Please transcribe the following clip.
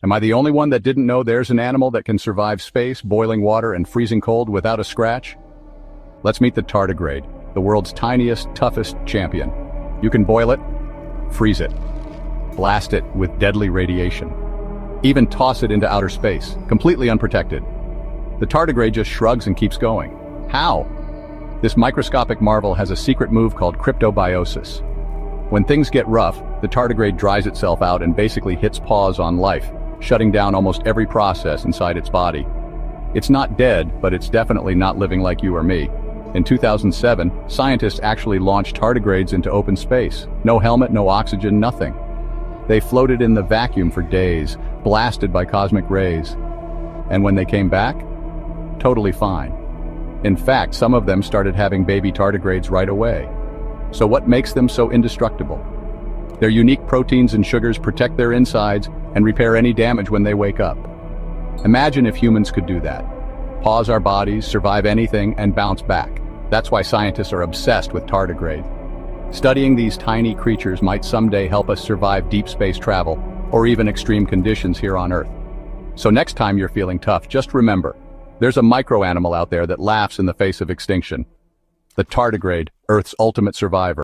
Am I the only one that didn't know there's an animal that can survive space, boiling water, and freezing cold without a scratch? Let's meet the tardigrade, the world's tiniest, toughest champion. You can boil it, freeze it, blast it with deadly radiation, even toss it into outer space, completely unprotected. The tardigrade just shrugs and keeps going. How? This microscopic marvel has a secret move called cryptobiosis. When things get rough, the tardigrade dries itself out and basically hits pause on life, shutting down almost every process inside its body. It's not dead, but it's definitely not living like you or me. In 2007, scientists actually launched tardigrades into open space. No helmet, no oxygen, nothing. They floated in the vacuum for days, blasted by cosmic rays. And when they came back, totally fine. In fact, some of them started having baby tardigrades right away. So what makes them so indestructible? Their unique proteins and sugars protect their insides and repair any damage when they wake up. Imagine if humans could do that. Pause our bodies, survive anything, and bounce back. That's why scientists are obsessed with tardigrade. Studying these tiny creatures might someday help us survive deep space travel, or even extreme conditions here on Earth. So next time you're feeling tough, just remember, there's a microanimal out there that laughs in the face of extinction. The tardigrade, Earth's ultimate survivor.